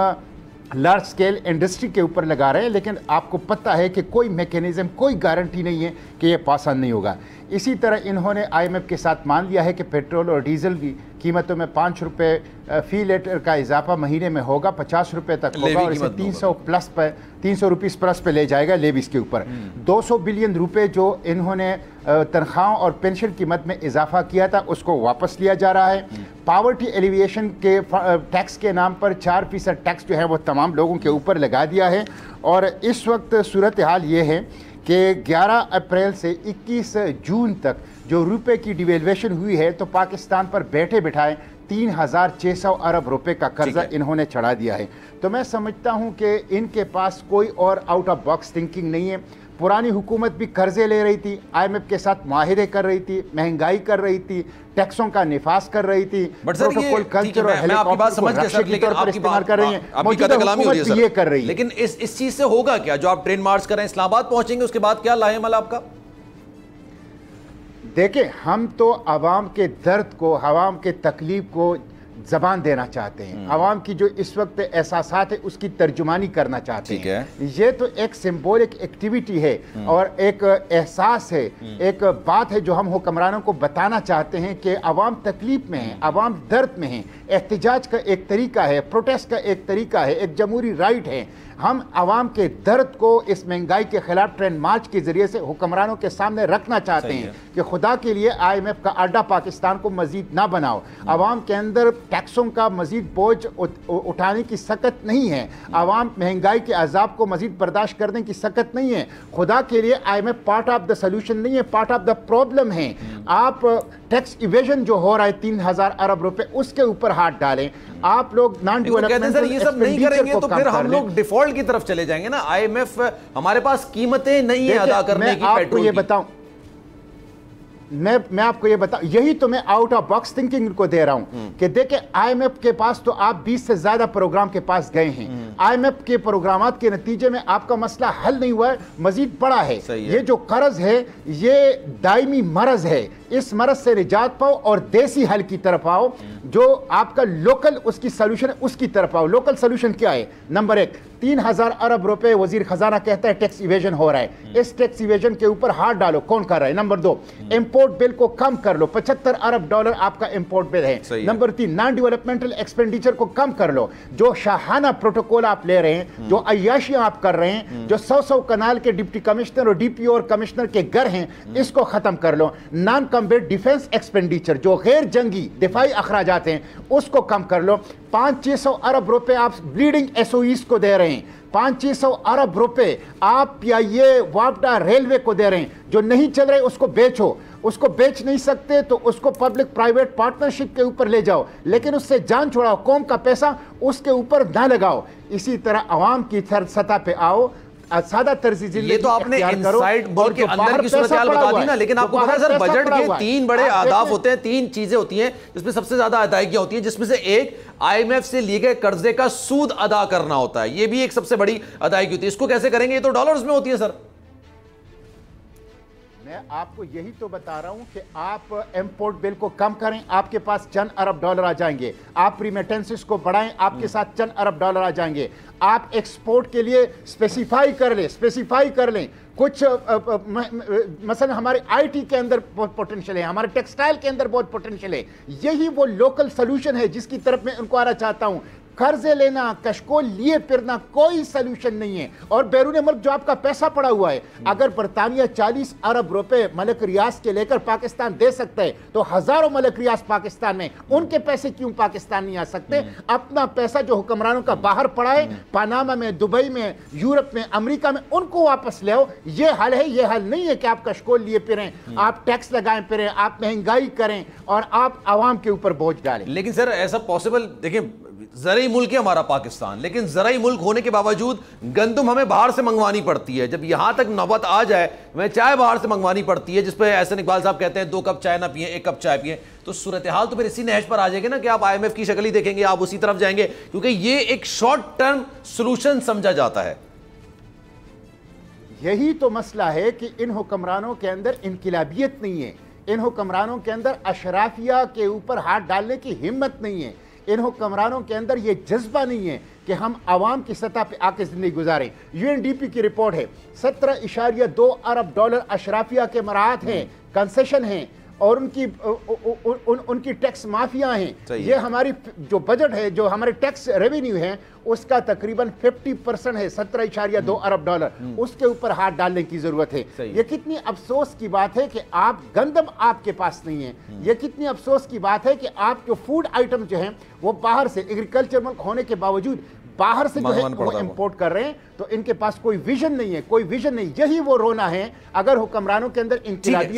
लार्ज स्केल इंडस्ट्री के ऊपर लगा रहे हैं, लेकिन आपको पता है कि कोई मैकेनिज़्म कोई गारंटी नहीं है कि ये पास ऑन नहीं होगा। इसी तरह इन्होंने आईएमएफ के साथ मान लिया है कि पेट्रोल और डीजल की कीमतों में पाँच रुपये फ़ी लीटर का इजाफा महीने में होगा पचास रुपये तक होगा और इसे तीन सौ प्लस पर तीन सौ रुपीज़ प्लस पे ले जाएगा लेविस के ऊपर हम्म। दो सौ बिलियन रुपए जो इन्होंने तनख्वाहों और पेंशन की मद में इजाफा किया था उसको वापस लिया जा रहा है पावर्टी हम्म। एलिविएशन के टैक्स के नाम पर चार फ़ीसद टैक्स जो है वो तमाम लोगों के ऊपर लगा दिया है और इस वक्त सूरत हाल ये है कि 11 अप्रैल से 21 जून तक जो रुपए की डिवेलवेशन हुई है तो पाकिस्तान पर बैठे बिठाए तीन हज़ार छः सौ अरब रुपए का कर्जा इन्होंने चढ़ा दिया है। तो मैं समझता हूँ कि इनके पास कोई और आउट ऑफ़ बॉक्स थिंकिंग नहीं है। पुरानी हुकूमत भी कर्जे ले रही थी आईएमएफ के साथ माहिरे कर रही थी महँगाई कर रही थी टैक्सों का निफास कर रही थी प्रोटोकॉल कल्चर और हेलीकॉप्टर कर रही है मौजूदा हुकूमत ये कर रही है। लेकिन इस इस चीज़ से होगा क्या? जो आप ट्रेन मार्च कर रहे हैं इस्लामाबाद पहुँचेंगे उसके बाद क्या लाहेमल आपका? देखें हम तो आवाम के दर्द को आवाम के तकलीफ़ को जबान देना चाहते हैं हम्म। आवाम की जो इस वक्त एहसास है उसकी तर्जुमानी करना चाहते हैं है। ये तो एक सिम्बोलिक एक्टिविटी है हम्म। और एक एहसास है हम्म। एक बात है जो हम हुक्मरानों को बताना चाहते हैं कि आवाम तकलीफ़ में है आवाम दर्द में है एहतजाज का एक तरीका है प्रोटेस्ट का एक तरीका है एक जमहूरी राइट है हम आवाम के दर्द को इस महँगाई के खिलाफ ट्रेंड मार्च के ज़रिए से हुक्मरानों के सामने रखना चाहते हैं कि खुदा के लिए आईएमएफ का अड्डा पाकिस्तान को मजीद ना बनाओ। आवाम के अंदर टैक्सों का मजीद बोझ उठाने की सकत नहीं है। आवाम महँगाई के अजाब को मजीद बर्दाश्त करने की सकत नहीं है। खुदा के लिए I M F part of the solution नहीं है पार्ट ऑफ़ द प्रॉब्लम है। आप टैक्स इवेजन जो हो रहा है तीन हज़ार अरब रुपए उसके ऊपर हाथ डालें। आप लोग नॉन डेवलपमेंट सर ये सब नहीं करेंगे तो फिर हम लोग डिफ़ॉल्ट की तरफ़ चले जाएँगे ना आईएमएफ हमारे पास कीमतें नहीं है अदा करने की आपको ये बताऊँ मैं मैं आपको ये बता यही तो मैं आउट ऑफ़ बॉक्स थिंकिंग को दे रहा हूँ हम्म। कि देखे आईएमएफ के पास तो आप 20 से ज़्यादा प्रोग्राम के पास गए हैं आईएमएफ हम्म। के प्रोग्राम के नतीजे में आपका मसला हल नहीं हुआ है मजीद बड़ा है, है। ये जो कर्ज है ये दायमी मरज है इस मरज से निजात पाओ और देसी हल की तरफ़ आओ। जो आपका लोकल उसकी सोल्यूशन है उसकी तरफ़ आओ। लोकल सोल्यूशन क्या है? नंबर एक तीन हज़ार अरब रुपए वज़ीर खजाना कहता है टैक्स इवेजन हो रहा है। इस टैक्स इवेजन के ऊपर हाथ डालो कौन कर रहा है? नंबर दो इंपोर्ट बिल को कम कर लो। पचहत्तर अरब डॉलर आपका इंपोर्ट बिल है। नंबर तीन नॉन डेवलपमेंटल एक्सपेंडिचर को कम कर लो। जो शाहाना प्रोटोकॉल आप ले रहे हैं जो अयाशियाँ आप कर रहे हैं जो सौ सौ कनाल के डिप्टी कमिश्नर और डीपीओ और कमिश्नर के घर हैं इसको खत्म कर लो। नॉन कम्बेट डिफेंस एक्सपेंडिचर, जो गैर जंगी दिफाई अखराज हैं, उसको कम कर लो। पाँच छह सौ अरब रुपए आप ब्लीडिंग एसओईस को दे रहे हैं। पाँच छह सौ अरब रुपए आप या ये वापडा रेलवे को दे रहे हैं, जो नहीं चल रहे, उसको बेचो। उसको बेच नहीं सकते तो उसको पब्लिक प्राइवेट पार्टनरशिप के ऊपर ले जाओ। लेकिन उससे जान छोड़ाओ, कौम का पैसा उसके ऊपर ना लगाओ। इसी तरह आवाम की सतह पे आओ। सादा तर्जी ज़िंदगी ये तो आपने इनसाइट मुल्क के अंदर की सूरत बता दी ना लेकिन आपको पता है सर बजट के तीन बड़े आदाफ होते हैं तीन चीज़ें होती हैं जिसमें सबसे ज़्यादा अदायगियाँ होती है जिसमें से एक आईएमएफ से लिए गए कर्जे का सूद अदा करना होता है ये भी एक सबसे बड़ी अदायगी होती है। इसको कैसे करेंगे? ये तो डॉलर्स में होती है सर। मैं आपको यही तो बता रहा हूँ कि आप इंपोर्ट बिल को कम करें आपके पास चंद अरब डॉलर आ जाएँगे। आप प्रीमेटेंसिस को बढ़ाएँ आपके साथ चंद अरब डॉलर आ जाएँगे। आप एक्सपोर्ट के लिए स्पेसिफाई कर लें स्पेसिफाई कर लें। कुछ मसलन हमारे आईटी के अंदर बहुत पोटेंशियल है हमारे टेक्सटाइल के अंदर बहुत पोटेंशियल है। यही वो लोकल सोल्यूशन है जिसकी तरफ़ मैं उनको आना चाहता हूँ। कर्जे लेना कशकोल लिए फिरना कोई सोल्यूशन नहीं है। और बैरून मुल्क जो आपका पैसा पड़ा हुआ है अगर बरतानिया 40 अरब रुपए मलक रियाज के लेकर पाकिस्तान दे सकता है तो हज़ारों मलक रियाज पाकिस्तान में उनके पैसे क्यों पाकिस्तान नहीं आ सकते? अपना पैसा जो हुक्मरानों का बाहर पड़ा है पानामा में दुबई में यूरोप में अमरीका में उनको वापस ले आओ। ये हल है ये हल नहीं है कि आप कशकोल लिए फिरें आप टैक्स लगाएँ फिरें आप महँगाई करें और आप आवाम के ऊपर बोझ डालें। लेकिन सर ऐसा पॉसिबल देखिए ज़रिए मुल्क है हमारा पाकिस्तान, लेकिन ज़रिए मुल्क होने के बावजूद गंदम हमें बाहर से मंगवानी पड़ती है। जब यहाँ तक नौबत आ जाए, हमें चाय बाहर से मंगवानी पड़ती है, जिसपे ऐसे इकबाल साहब कहते हैं, दो कप चाय ना पिए, एक कप चाय पिए। तो सूरत हाल तो फिर इसी नहज पर आ जाएगी ना कि आप आईएमएफ की शक्ल ही देखेंगे, आप उसी तरफ़ जाएँगे, क्योंकि ये एक शॉर्ट टर्म सोल्यूशन समझा जाता है। यही तो मसला है कि इन हुक्मरानों के अंदर इनकलाबियत नहीं है। इन हुक्मरानों के अंदर अशराफिया के ऊपर हाथ डालने की हिम्मत नहीं है। इन हुक्मरानों के अंदर ये जज्बा नहीं है कि हम आवाम की सतह पर आके ज़िंदगी गुजारें। यू एन डी पी की रिपोर्ट है, सत्रह इशारिया दो अरब डॉलर अशराफिया के मराहत हैं कंसेशन हैं। और उनकी उ, उ, उ, उन, उनकी टैक्स माफिया हैं। ये। हमारी जो बजट है जो हमारे टैक्स रेवेन्यू है उसका तकरीबन 50 परसेंट है सत्रह इशारिया दो अरब डॉलर। उसके ऊपर हाथ डालने की ज़रूरत है। ये कितनी अफसोस की बात है कि आप गंदम आपके पास नहीं है। ये कितनी अफसोस की बात है कि आप जो फ़ूड आइटम जो है वो बाहर से एग्रीकल्चर मुल्क होने के बावजूद बाहर से जो है वो इंपोर्ट कर रहे हैं तो इनके पास कोई विजन नहीं है कोई विजन नहीं। यही वो रोना है अगर हुक्मरानों के अंदर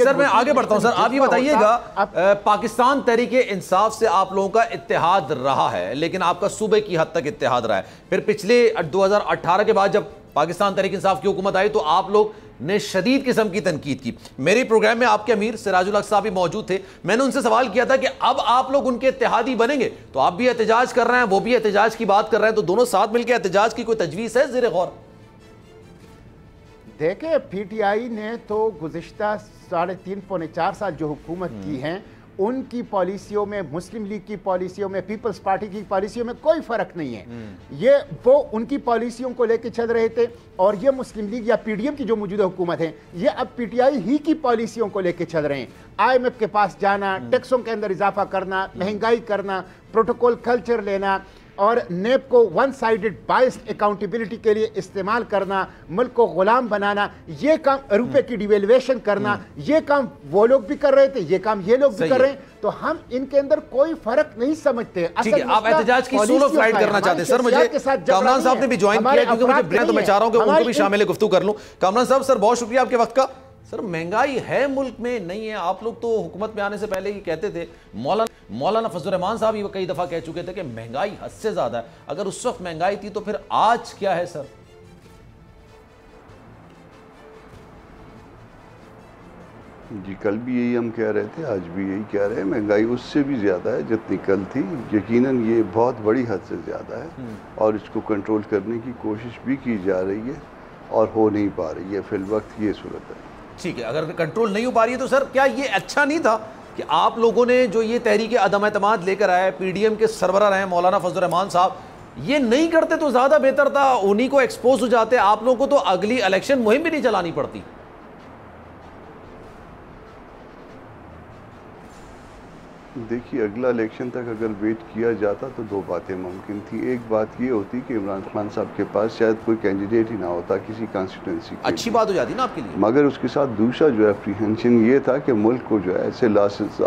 सर मैं आगे बढ़ता हूँ सर आप ये बताइएगा पाकिस्तान तरीके इंसाफ से आप लोगों का इतिहाद रहा है लेकिन आपका सूबे की हद तक इतिहाद रहा है। फिर पिछले 2018 के बाद जब पाकिस्तान तरीके इंसाफ की हुकूमत आई तो आप लोग ने शदीद किस्म की तनकीद की। मेरे प्रोग्राम में आपके अमीर सिराजुल हक साहब भी मौजूद थे। मैंने उनसे सवाल किया था कि अब आप लोग उनके इत्तेहादी बनेंगे? तो आप भी एहतजाज कर रहे हैं वो भी एहतजाज की बात कर रहे हैं तो दोनों साथ मिलकर एहतजाज की कोई तजवीज़ है जेर गौर? देखे पीटीआई ने तो गुज्तर साढ़े तीन पौने चार साल जो हुकूमत की है उनकी पॉलिसियों में मुस्लिम लीग की पॉलिसियों में पीपल्स पार्टी की पॉलिसियों में कोई फ़र्क नहीं है। ये वो उनकी पॉलिसियों को लेकर चल रहे थे और ये मुस्लिम लीग या पीडीएम की जो मौजूदा हुकूमत है ये अब पीटीआई ही की पॉलिसियों को लेकर चल रहे हैं। आईएमएफ के पास जाना टैक्सों के अंदर इजाफा करना महँगाई करना प्रोटोकॉल कल्चर लेना और नेप को वन साइडेड बाइस्ड अकाउंटेबिलिटी के लिए इस्तेमाल करना मुल्क को गुलाम बनाना ये काम रुपए की डिवेल्युएशन करना ये काम वो लोग भी कर रहे थे ये काम ये लोग भी कर रहे हैं। तो हम इनके अंदर कोई फरक नहीं समझते। ठीक है आप एहतजाज की सोलो फ़्लाइट करना चाहते हैं। सर मुझे कामरान साहब ने भी ज्वाइन किया क्योंकि मुझे ब्रेक तो मैं चाह रहा हूँ कि उनको भी शामिल गुफ्तु कर लूँ। कामरान साहब सर बहुत शुक्रिया आपके वक्त का। सर महँगाई है मुल्क में नहीं है। आप लोग तो हुकूमत में आने से पहले ही कहते थे मौलाना मौलाना फजल रहमान साहब ये कई दफ़ा कह चुके थे कि महँगाई हद से ज़्यादा है। अगर उस वक्त महँगाई थी तो फिर आज क्या है सर? जी कल भी यही हम कह रहे थे आज भी यही कह रहे हैं। महँगाई उससे भी ज़्यादा है जितनी कल थी। यकीनन ये बहुत बड़ी हद से ज़्यादा है और इसको कंट्रोल करने की कोशिश भी की जा रही है और हो नहीं पा रही है। फिल वक्त ये सूरत है। ठीक है अगर कंट्रोल नहीं हो पा रही है तो सर क्या ये अच्छा नहीं था? कि आप लोगों ने जो ये तहरीक अदम अतमाद लेकर आया आए एम के सरबरा रहे मौलाना फजल रहमान साहब, ये नहीं करते तो ज़्यादा बेहतर था, उन्हीं को एक्सपोज हो जाते, आप लोगों को तो अगली इलेक्शन मुहिम भी नहीं चलानी पड़ती। देखिए अगला इलेक्शन तक अगर वेट किया जाता तो दो बातें मुमकिन थी। एक बात ये होती कि इमरान खान साहब के पास शायद कोई कैंडिडेट ही ना होता किसी कॉन्स्टिट्यूंसी के अच्छी बात हो जाती ना आपके लिए? मगर उसके साथ दूसरा जो एप्रीहेंशन ये था कि मुल्क को जो है ऐसे लॉसेस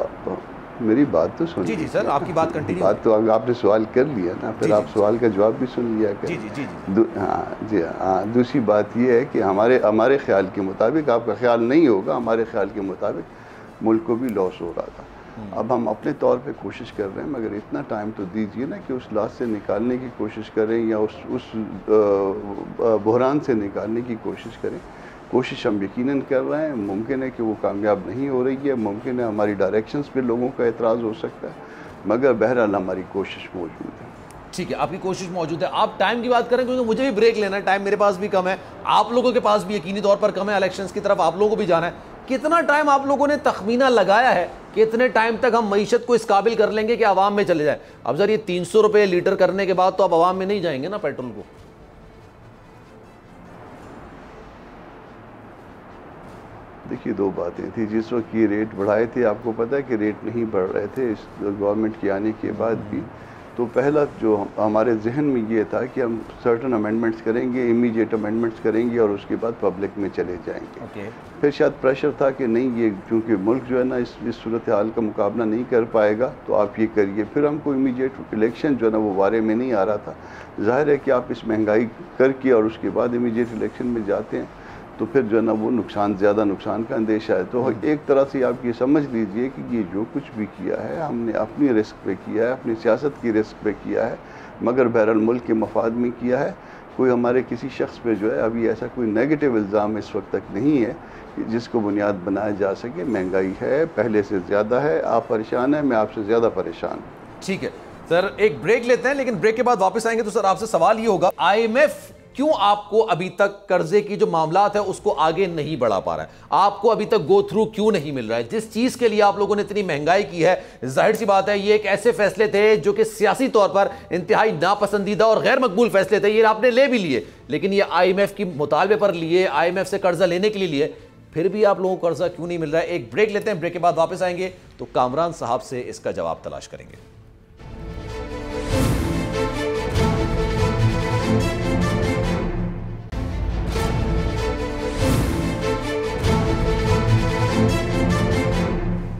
मेरी बात तो सुन जी जी सर आपकी बात कंटिन्यू बात तो आपने सवाल कर लिया ना फिर आप सवाल का जवाब भी सुन लिया कर। जी जी जी हाँ जी हाँ दूसरी बात यह है कि हमारे हमारे ख्याल के मुताबिक आपका ख्याल नहीं होगा हमारे ख्याल के मुताबिक मुल्क को भी लॉस हो रहा था। अब हम अपने तौर पे कोशिश कर रहे हैं, मगर इतना टाइम तो दीजिए ना कि उस लाश से निकालने की कोशिश करें या उस उस बहरान से निकालने की कोशिश करें। कोशिश हम यकीन कर रहे हैं, मुमकिन है कि वो कामयाब नहीं हो रही है, मुमकिन है हमारी डायरेक्शंस पे लोगों का एतराज़ हो सकता है, मगर बहरहाल हमारी कोशिश मौजूद है। ठीक है, आपकी कोशिश मौजूद है। आप टाइम की बात करें, क्योंकि मुझे भी ब्रेक लेना है टाइम मेरे पास भी कम है, आप लोगों के पास भी यकीनी तौर पर कम है इलेक्शंस की तरफ़ आप लोगों को भी जाना है। कितना टाइम आप लोगों ने तखमीना लगाया है? कि इतने टाइम तक हम मीशत को इस काबिल कर लेंगे कि आवाम में चले जाए? अब सर ये तीन सौ रुपये लीटर करने के बाद तो अब आवाम में नहीं जाएँगे ना पेट्रोल को। देखिए, दो बातें थी। जिस वक्त ये रेट बढ़ाए थे, आपको पता है कि रेट नहीं बढ़ रहे थे। इस गवर्नमेंट के आने के बाद भी तो पहला जो हमारे जहन में ये था कि हम सर्टन अमेंडमेंट्स करेंगे इमीडिएट अमेंडमेंट्स करेंगे और उसके बाद पब्लिक में चले जाएँगे। Okay. फिर शायद प्रेशर था कि नहीं ये क्योंकि मुल्क जो है ना इस इस सूरत हाल का मुकाबला नहीं कर पाएगा तो आप ये करिए। फिर हमको इमीडिएट इलेक्शन जो है ना वो बारे में नहीं आ रहा था। ज़ाहिर है कि आप इस महँगाई करके और उसके बाद इमीडिएट इलेक्शन में जाते हैं। तो फिर जो है ना वो नुकसान ज़्यादा नुकसान का अंदेशा है। तो एक तरह से आप ये समझ लीजिए कि ये जो कुछ भी किया है हमने अपनी रिस्क पे किया है अपनी सियासत की रिस्क पे किया है मगर बहरहाल मुल्क के मफाद में किया है। कोई हमारे किसी शख्स पे जो है अभी ऐसा कोई नेगेटिव इल्ज़ाम इस वक्त तक नहीं है कि जिसको बुनियाद बनाया जा सके। महँगाई है पहले से ज़्यादा है आप परेशान हैं मैं आपसे ज़्यादा परेशान ठीक है। सर एक ब्रेक लेते हैं लेकिन ब्रेक के बाद वापस आएँगे तो सर आपसे सवाल ये होगा आईएमएफ क्यों आपको अभी तक कर्जे की जो मामला है उसको आगे नहीं बढ़ा पा रहा है? आपको अभी तक गो थ्रू क्यों नहीं मिल रहा है? जिस चीज़ के लिए आप लोगों ने इतनी महँगाई की है, ज़ाहिर सी बात है, ये एक ऐसे फैसले थे जो कि सियासी तौर पर इंतहाई नापसंदीदा और गैर मकबूल फैसले थे, ये आपने ले भी लिए, लेकिन ये आई की मुतालबे पर लिए आईएमएफ से कर्जा लेने के लिए लिए, फिर भी आप लोगों को कर्जा क्यों नहीं मिल रहा है? एक ब्रेक लेते हैं ब्रेक के बाद वापस आएँगे तो कामरान साहब से इसका जवाब तलाश करेंगे।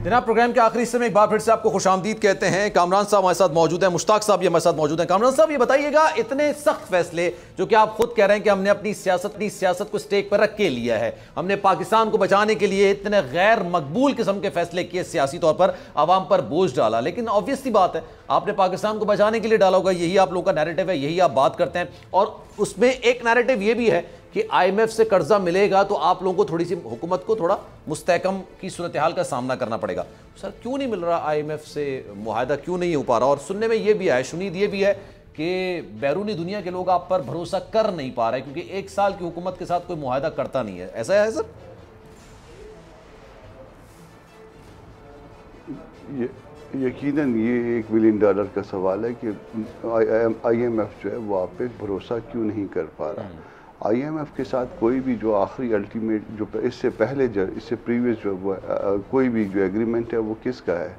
जनाब प्रोग्राम के आखिरी हिस्से में एक बार फिर से आपको खुश आमदीद कहते हैं। कामरान साहब हमारे साथ मौजूद हैं। मुश्ताक साहब ये हमारे साथ मौजूद हैं। कामरान साहब, ये बताइएगा, इतने सख्त फैसले जो कि आप खुद कह रहे हैं कि हमने अपनी सियासत अपनी सियासत को स्टेक पर रख के लिया है। हमने पाकिस्तान को बचाने के लिए इतने गैर मकबूल किस्म के फैसले किए सियासी तौर पर, आवाम पर बोझ डाला। लेकिन ऑब्वियसली बात है, आपने पाकिस्तान को बचाने के लिए डाला होगा। यही आप लोगों का नैरेटिव है, यही आप बात करते हैं। और उसमें एक नैरेटिव ये भी है कि आईएमएफ से कर्जा मिलेगा तो आप लोगों को थोड़ी सी हुकूमत को थोड़ा मुस्तकम की सूरत हाल का सामना करना पड़ेगा। सर क्यों नहीं मिल रहा आईएमएफ से मुहिदा क्यों नहीं हो पा रहा? और सुनने में ये भी है शुनीद ये भी है कि बैरूनी दुनिया के लोग आप पर भरोसा कर नहीं पा रहे क्योंकि एक साल की हुकूमत के साथ कोई मुहिदा करता नहीं है। ऐसा है सर? ये यकीनन ये एक मिलियन डॉलर का सवाल है कि आईएमएफ जो है वो आप पे भरोसा क्यों नहीं कर पा रहा? हम्म। आईएमएफ के साथ कोई भी जो आखिरी अल्टीमेट जो इससे पहले जो, इससे प्रीवियस जो कोई भी जो एग्रीमेंट है, वो किसका है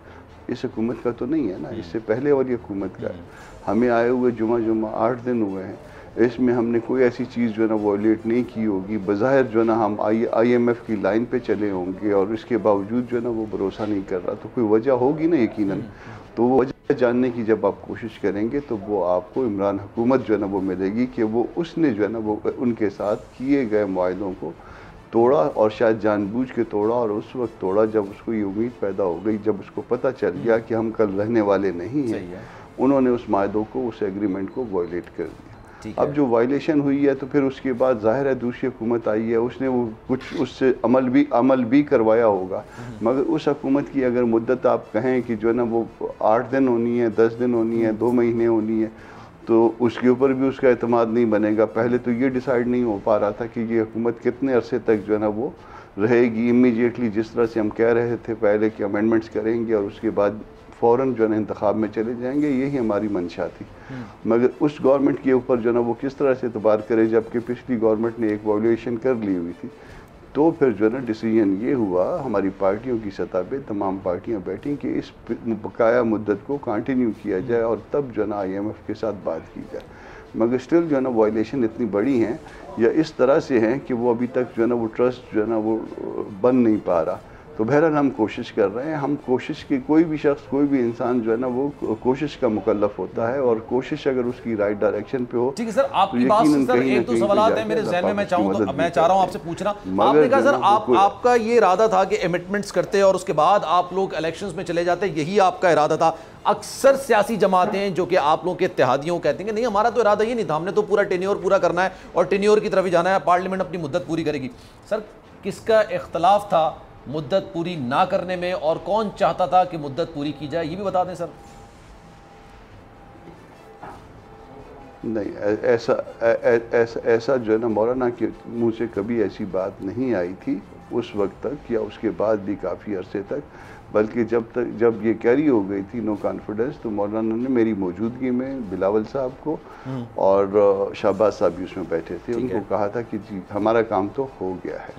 इस हुकूमत का तो नहीं है ना। इससे पहले वाली हुकूमत का है। हमें आए हुए जुमा जुमा आठ दिन हुए हैं इसमें हमने कोई ऐसी चीज़ जो है ना वॉलेट नहीं की होगी बज़ाहिर जो है ना, हम आई आई एम एफ़ की लाइन पे चले होंगे और इसके बावजूद जो है ना, वो भरोसा नहीं कर रहा तो कोई वजह होगी ना यकीनन तो वो वजह जानने की जब आप कोशिश करेंगे तो वो आपको इमरान हुकूमत जो है ना वो मिलेगी कि वो उसने जो है ना वो उनके साथ किए गए माहों को तोड़ा और शायद जानबूझ के तोड़ा और उस वक्त तोड़ा जब उसको ये उम्मीद पैदा हो गई जब उसको पता चल गया कि हम कल रहने वाले नहीं हैं। उन्होंने उस माहों को उस एग्रीमेंट को वॉयलेट कर दिया। अब जो वायलेशन हुई है तो फिर उसके बाद ज़ाहिर है दूसरी हुकूमत आई है उसने वो कुछ उससे अमल भी अमल भी करवाया होगा। हम्म। मगर उस हुकूमत की अगर मुद्दत आप कहें कि जो है ना वो आठ दिन होनी है दस दिन होनी है दो महीने होनी है तो उसके ऊपर भी उसका अतमाद नहीं बनेगा। पहले तो ये डिसाइड नहीं हो पा रहा था कि ये हुकूमत कितने अरसे तक जो है ना वो रहेगी। इमीडिएटली जिस तरह से हम कह रहे थे पहले कि अमेंडमेंट्स करेंगे और उसके बाद फ़ौर जो है ना इंतखब में चले जाएँगे, यही हमारी मंशा थी। मगर उस गवर्नमेंट के ऊपर जो है ना वो किस तरह से एतबार करे, जबकि पिछली गवर्नमेंट ने एक वॉल्यूशन कर ली हुई थी तो फिर जो है ना डिसीज़न ये हुआ, हमारी पार्टियों की सतह पे तमाम पार्टियाँ बैठी कि इस बकाया मुद्दत को कंटिन्यू किया जाए और तब जो है ना आईएमएफ के साथ बात की जाए मगर स्टिल जो है ना वायलेशन इतनी बड़ी हैं, या इस तरह से हैं कि वो अभी तक जो है ना वो ट्रस्ट जो है ना वो बन नहीं पा रहा तो बहरहाल हम कोशिश कर रहे हैं हम कोशिश की कोई भी शख्स कोई भी इंसान जो है ना वो कोशिश का मुकल्लफ होता है और कोशिश अगर उसकी राइट डायरेक्शन पे हो ठीक है सर आपकी तो बात सर एक पे सवाल है जाके मेरे जहन में मैं चाहूँ तो मैं चाह रहा हूँ आपसे पूछना। आपने कहा सर आप आपका ये इरादा था कि अमिटमेंट्स करते और उसके बाद आप लोग इलेक्शन में चले जाते यही आपका इरादा था। अक्सर सियासी जमातें जो कि आप लोगों के इत्तेहादियों कहते हैं कि नहीं हमारा तो इरादा ये नहीं था हमने तो पूरा टेन्योर पूरा करना है और टेन्योर की तरफ़ ही जाना है पार्लियामेंट अपनी मुद्दत पूरी करेगी। सर किसका इख्तलाफ था मुद्दत पूरी ना करने में और कौन चाहता था कि मुद्दत पूरी की जाए ये भी बता दें सर। नहीं ऐसा ऐसा ऐसा जो है ना मौलाना के मुँह से कभी ऐसी बात नहीं आई थी उस वक्त तक या उसके बाद भी काफ़ी अरसे तक बल्कि जब तक जब ये कैरी हो गई थी नो कॉन्फिडेंस तो मौलाना ने मेरी मौजूदगी में बिलावल साहब को और अ, शाहबाज साहब भी उसमें बैठे थे उनको कहा था कि जी हमारा काम तो हो गया है।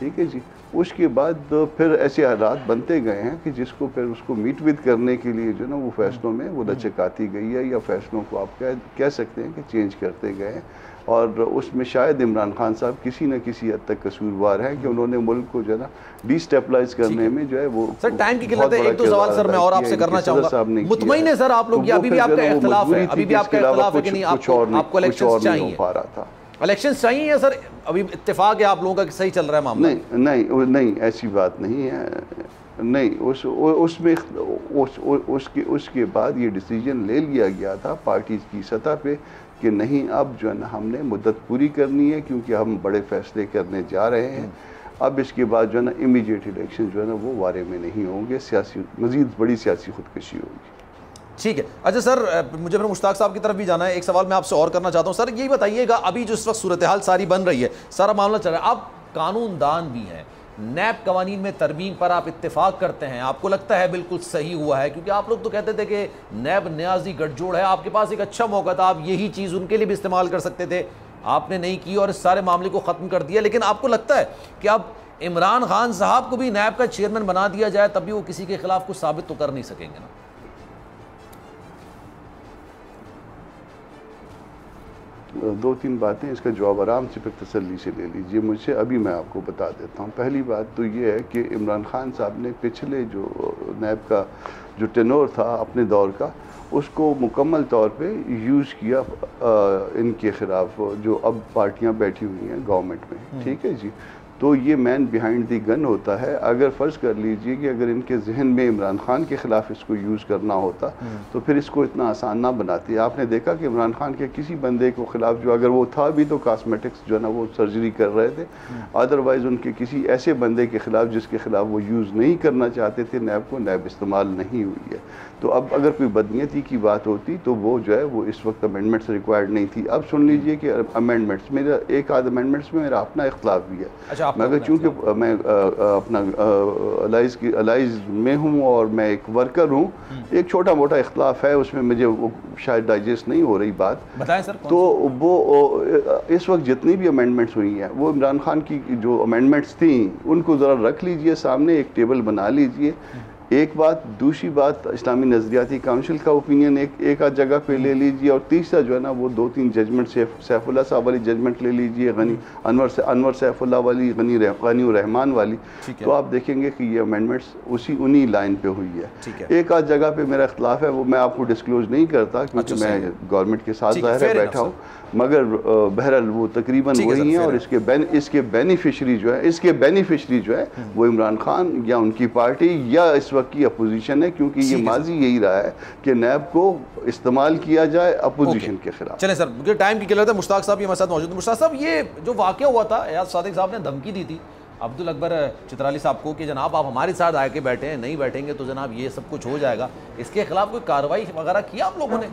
ठीक है जी। उसके बाद अ, फिर ऐसे हालात बनते गए हैं कि जिसको फिर उसको मीट विद करने के लिए जो ना वो फैसलों में वो लचक आती गई है या फैसलों को आप कह कह सकते हैं कि चेंज करते गए हैं। और उसमें शायद इमरान खान साहब किसी न किसी हद तक कसूरवार हैं कि उन्होंने मुल्क को जो है ना डिस्टेबलाइज करने में जो है वो सर टाइम की किल्लत है। एक दो सवाल सर मैं और आपसे करना चाहूँगा। मुतमईन है सर आप लोग तो अभी भी आपका इख्तलाफ है। अभी भी आपका इख्तलाफ है कि नहीं आपको आपको कुछ और नहीं हो चाहिए। पा रहा था। इलेक्शन चाहिए या सर अभी इत्तेफाक है आप लोगों का सही चल रहा है मामला? नहीं नहीं नहीं ऐसी बात नहीं है। नहीं उस उसमें उस, उसके उसके बाद ये डिसीज़न ले लिया गया था पार्टी की सतह पे कि नहीं अब जो है ना हमने मुद्दत पूरी करनी है क्योंकि हम बड़े फैसले करने जा रहे हैं। अब इसके बाद जो है ना इमीडिएट इलेक्शन जो है ना वो वारे में नहीं होंगे। सियासी मजीद बड़ी सियासी खुदकशी होगी। ठीक है। अच्छा सर मुझे फिर मुश्ताक साहब की तरफ़ भी जाना है। एक सवाल मैं आपसे और करना चाहता हूँ। सर यही बताइएगा, अभी जो इस वक्त सूरत हाल सारी बन रही है, सारा मामला चल रहा है। आप कानूनदान भी हैं। नैब कवानीन में तरमीम पर आप इत्तेफाक करते हैं। आपको लगता है बिल्कुल सही हुआ है? क्योंकि आप लोग तो कहते थे कि नैब न्याजी गठजोड़ है। आपके पास एक अच्छा मौका था। आप यही चीज़ उनके लिए भी इस्तेमाल कर सकते थे। आपने नहीं की और इस सारे मामले को ख़त्म कर दिया। लेकिन आपको लगता है कि अब इमरान खान साहब को भी नैब का चेयरमैन बना दिया जाए, तब भी वो किसी के खिलाफ कुछ साबित तो कर नहीं सकेंगे ना? दो तीन बातें इसका जवाब आराम से फिर तसली से ले लीजिए मुझे अभी मैं आपको बता देता हूँ। पहली बात तो ये है कि इमरान खान साहब ने पिछले जो नैब का जो टेनोर था अपने दौर का उसको मुकम्मल तौर पे यूज़ किया आ, इनके ख़िलाफ़ जो अब पार्टियाँ बैठी हुई हैं गवर्नमेंट में। ठीक है जी? तो ये मैन बिहाइंड दी गन होता है। अगर फ़र्ज़ कर लीजिए कि अगर इनके जहन में इमरान खान के ख़िलाफ़ इसको यूज़ करना होता तो फिर इसको इतना आसान ना बनाती। आपने देखा कि इमरान खान के किसी बंदे को ख़िलाफ़ जो अगर वो था भी तो कास्मेटिक्स जो है ना वो सर्जरी कर रहे थे। अदरवाइज़ उनके किसी ऐसे बंदे के ख़िलाफ़ जिसके ख़िलाफ़ वो यूज़ नहीं करना चाहते थे नैब को नैब इस्तेमाल नहीं हुई है। तो अब अगर कोई बदनीयती की बात होती तो वो जो है वो इस वक्त अमेंडमेंट्स रिक्वायर्ड नहीं थी। अब सुन लीजिए कि अमेंडमेंट्स मेरा एक आध अमेंडमेंट्स में मेरा अपना इख्तलाफ भी है। अच्छा, मगर चूँकि चूँकि मैं अपना अलाइज की अलाइज में हूँ और मैं एक वर्कर हूँ एक छोटा मोटा इख्तलाफ है उसमें मुझे वो शायद डाइजेस्ट नहीं हो रही बात। बताएँ सर तो वो इस वक्त जितनी भी अमेंडमेंट्स हुई हैं वो इमरान खान की जो अमेंडमेंट्स थी उनको ज़रा रख लीजिए सामने एक टेबल बना लीजिए। एक बात दूसरी बात इस्लामी नज़रियाती काउंसिल का ओपिनियन एक एक आध जगह पे ले लीजिए और तीसरा जो है ना वो दो तीन जजमेंट सैफ सैफुल्ला साहब वाली जजमेंट ले लीजिए गनी अनवर से अनवर सैफुल्ला वाली गनी गनी रहमान वाली। तो आप देखेंगे कि ये अमेंडमेंट्स उसी उन्हीं लाइन पे हुई है। है। एक आध जगह पे मेरा इख्तलाफ है वो मैं आपको डिस्क्लोज नहीं करता क्योंकि अच्छा, मैं गवर्नमेंट के साथ ज़ाहिर बैठा हूँ। मगर बहरहाल वो तकरीबन है वही हैं और इसके बेन, इसके बेनिफिशरी जो है इसके बेनिफिशरी जो है वो इमरान खान या उनकी पार्टी या इस वक्त की अपोजिशन है क्योंकि ये माजी यही रहा है कि नैब को इस्तेमाल किया जाए अपोजिशन के खिलाफ। चले सर मुझे टाइम की किलत है मुश्ताक साहब ये हमारे साथ मौजूद हैं। मुश्ताक साहब ये जो वाक़ हुआ था एयाज सादिक साहब ने धमकी दी थी अब्दुल अकबर चित्राली साहब को कि जनाब आप हमारे साथ आके बैठे हैं नहीं बैठेंगे तो जनाब ये सब कुछ हो जाएगा। इसके खिलाफ कोई कार्रवाई वगैरह किया आप लोगों ने?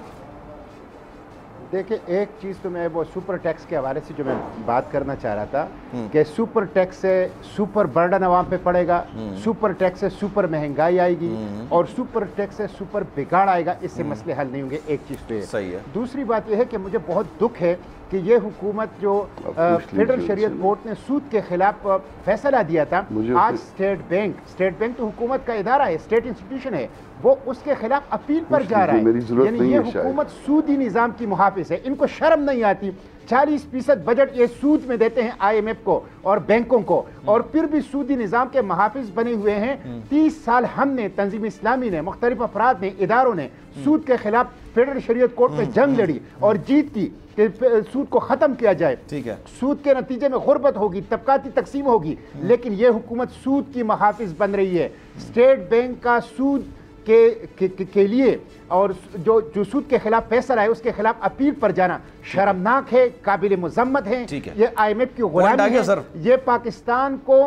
देखिए एक चीज़ तो मैं वो सुपर टैक्स के हवाले से जो मैं बात करना चाह रहा था कि सुपर टैक्स से सुपर बर्डन आवाम पे पड़ेगा सुपर टैक्स से सुपर महँगाई आएगी और सुपर टैक्स से सुपर बिगाड़ आएगा इससे मसले हल नहीं होंगे एक चीज़ तो ये। सही है। दूसरी बात यह है कि मुझे बहुत दुख है कि ये हुकूमत जो फेडरल शरीयत कोर्ट ने सूद के खिलाफ फैसला दिया था। आज स्टेट बैंक स्टेट बैंक तो हुकूमत का इदारा है स्टेट इंस्टीट्यूशन है। वो उसके खिलाफ अपील पर जा रहा है। यानी ये हुकूमत सूदी निज़ाम की मुहाफिज है। इनको शर्म नहीं आती। 40 फ़ीसद बजट ये सूद में देते हैं आईएमएफ को और बैंकों को। और फिर भी सूदी निज़ाम के महाफिज बने हुए हैं। तीस साल हमने तंजीम इस्लामी ने मुख्तलिफ़ अफराद ने इदारों ने सूद के खिलाफ फेडरल शरीयत कोर्ट में जंग लड़ी और जीत की। कि सूद को ख़त्म किया जाए। ठीक है। सूद के नतीजे में गुर्बत होगी तबकाती तकसीम होगी लेकिन यह हुकूमत सूद की महाफिज बन रही है। स्टेट बैंक का सूद के, के, के, के लिए और जो जो सूद के खिलाफ फैसला है उसके खिलाफ अपील पर जाना शर्मनाक है काबिल मजम्मत है। ठीक है। ये एफ़ की गुलामी है। ये पाकिस्तान को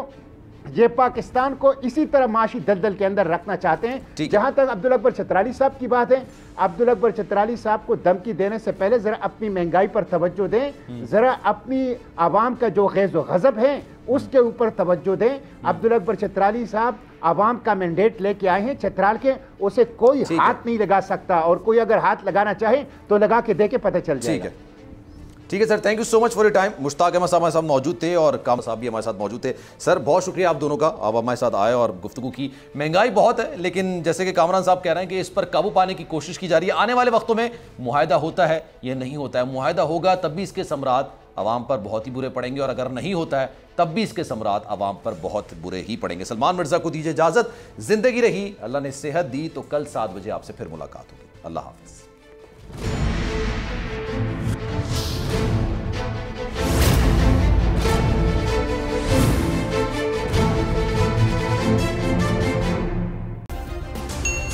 ये पाकिस्तान को इसी तरह माशी दलदल के अंदर रखना चाहते हैं। जहाँ तक अब्दुल अकबर छतराली साहब की बात है अब्दुल अकबर छतराली साहब को धमकी देने से पहले जरा अपनी महँगाई पर तवज्जो दें हम्म। जरा अपनी आवाम का जो गैज गजब है उसके ऊपर तवज्जो दें। हम्म। अब्दुल अकबर छतराली साहब आवाम का मैंडेट लेके आए हैं छतराल के उसे कोई हाथ नहीं लगा सकता और कोई अगर हाथ लगाना चाहे तो लगा के दे के पता चल जाएगा। ठीक है sir thank you so much for your time Mushtaq Ahmed sahab हमारे साथ मौजूद थे और काम साहब भी हमारे साथ मौजूद थे। सर बहुत शुक्रिया आप दोनों का। आप हमारे साथ आए और गुफ्तु की। महँगाई बहुत है, लेकिन जैसे कि कामरान साहब कह रहे हैं कि इस पर काबू पाने की कोशिश की जा रही है। आने वाले वक्तों में मुआहदा होता है, या नहीं होता है। मुआहदा होगा, तब भी इसके सम्राट आवाम पर बहुत ही बुरे पड़ेंगे और अगर नहीं होता है, तब भी इसके सम्राट आवाम पर बहुत बुरे ही पड़ेंगे। सलमान मिर्ज़ा को दीजिए इजाज़त। ज़िंदगी रही। अल्लाह ने सेहत दी तो कल सात बजे आपसे फिर मुलाकात होगी। अल्लाह हाफिज।